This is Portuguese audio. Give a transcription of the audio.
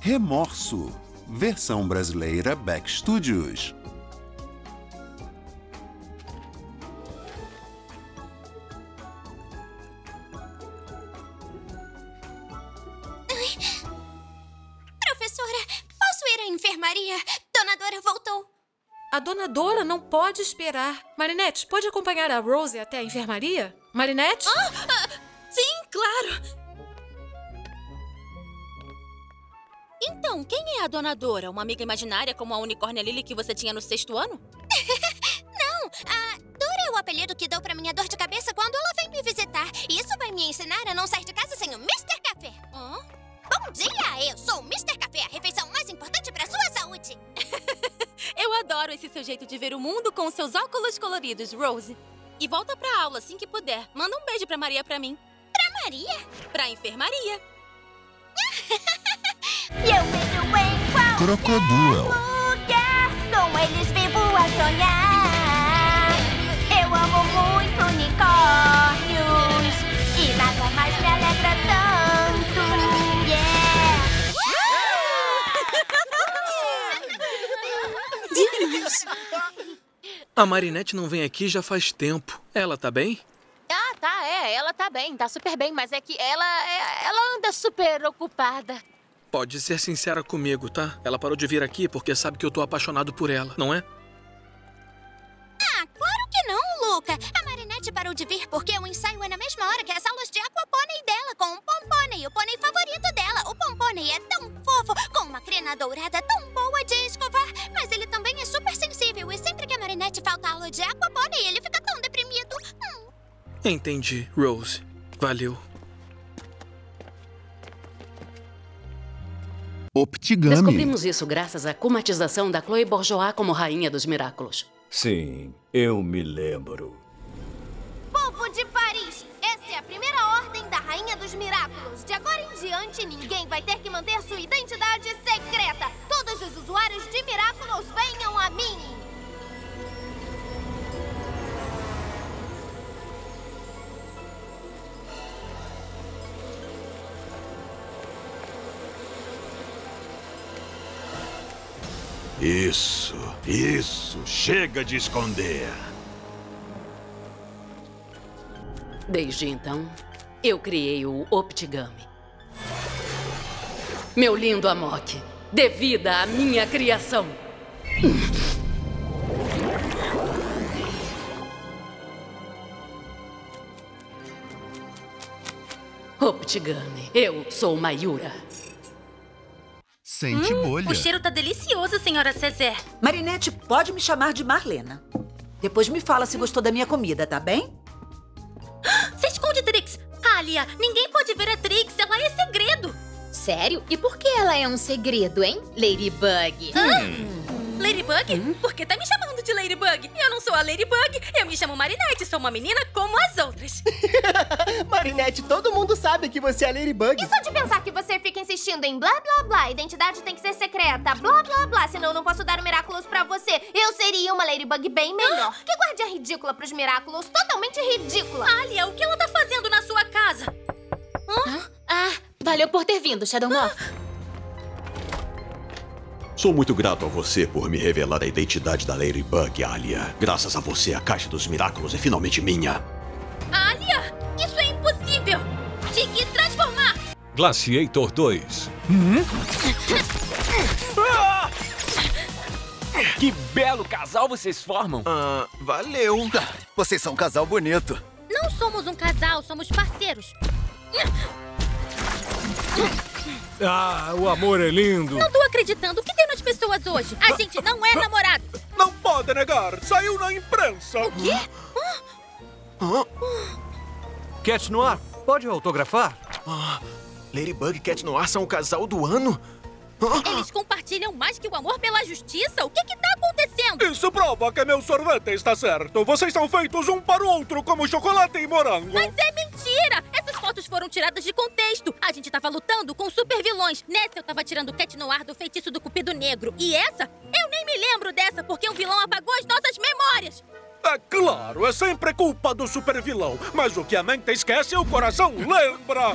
Remorso. Versão brasileira Back Studios. Professora, posso ir à enfermaria? Dona Dora voltou. A dona Dora não pode esperar. Marinette, pode acompanhar a Rose até a enfermaria? Marinette? Sim, claro. Então, quem é a Dona Dora? Uma amiga imaginária como a unicórnia Lily que você tinha no sexto ano? Não, a Dora é o apelido que dou pra minha dor de cabeça quando ela vem me visitar. Isso vai me ensinar a não sair de casa sem o Mr. Café. Bom dia, eu sou o Mr. Café, a refeição mais importante pra sua saúde. eu adoro esse seu jeito de ver o mundo com seus óculos coloridos, Rose. E volta pra aula assim que puder. Manda um beijo pra Maria pra mim. Pra Maria? Pra enfermaria. E eu vejo em qualquer Crocodile. lugar Com eles vivo a sonhar Eu amo muito unicórnios E nada mais me alegra tanto Yeah! A Marinette não vem aqui já faz tempo. Ela tá bem? Ah, tá, é. Ela tá bem, tá super bem, mas é que ela. é- ela anda super ocupada. Pode ser sincera comigo, tá? Ela parou de vir aqui porque sabe que eu tô apaixonado por ela, não é? Ah, claro que não, Luca. A Marinette parou de vir porque o ensaio é na mesma hora que as aulas de aquapônei dela com o Pompônei, o pônei favorito dela. O Pompônei é tão fofo, com uma crina dourada tão boa de escovar, mas ele também é super sensível e sempre que a Marinette falta aula de aquapônei, ele fica tão deprimido. Hum. Entendi, Rose. Valeu. Optigami. Descobrimos isso graças à comatização da Chloe Bourgeois como Rainha dos Miraculos. Sim, eu me lembro. Povo de Paris, essa é a primeira ordem da Rainha dos Miraculos. De agora em diante, ninguém vai ter que manter sua identidade secreta. Todos os usuários de Miraculos venham Isso, isso. Chega de esconder. Desde então, eu criei o Optigami. Meu lindo Amok, devida à minha criação. Optigami, eu sou Mayura. Sente bolha. O cheiro tá delicioso, senhora Cezé. Marinette, pode me chamar de Marlena. Depois me fala se gostou da minha comida, tá bem? Se esconde, Trix. Alia, ninguém pode ver a Trix, ela é segredo. Sério? E por que ela é um segredo, hein, Ladybug? Ladybug? Por que tá me chamando de Ladybug? Eu não sou a Ladybug, eu me chamo Marinette, sou uma menina como as outras. Marinette, todo mundo sabe que você é Ladybug. E só de pensar que você fica insistindo em blá blá blá, a identidade tem que ser secreta, blá blá blá, senão eu não posso dar o Miraculous pra você. Eu seria uma Ladybug bem melhor. Que guardia ridícula pros Miraculous, totalmente ridícula. Alia, o que ela tá fazendo na sua casa? Ah, valeu por ter vindo, Shadow Moth. Sou muito grato a você por me revelar a identidade da Ladybug, Alia. Graças a você, a Caixa dos Miraculos é finalmente minha. Alia, isso é impossível. Tiki transformar. Glaciator 2. Que belo casal vocês formam! Ah, valeu. Vocês são um casal bonito. Não somos um casal, somos parceiros. Ah, o amor é lindo. Não tô acreditando. O que tem nas pessoas hoje? A gente não é namorado. Não pode negar. Saiu na imprensa. O quê? Cat Noir, pode autografar? Ah, Ladybug e Cat Noir são o casal do ano? Eles compartilham mais que o amor pela justiça? O que que tá acontecendo? Isso prova que meu sorvete está certo. Vocês são feitos um para o outro, como chocolate e morango. Mas é foram tiradas de contexto. A gente tava lutando com super vilões. Nessa eu tava tirando o Cat Noir do feitiço do Cupido Negro. E essa? Eu nem me lembro dessa, porque o vilão apagou as nossas memórias. É claro, é sempre culpa do super vilão. Mas o que a mente esquece, o coração lembra.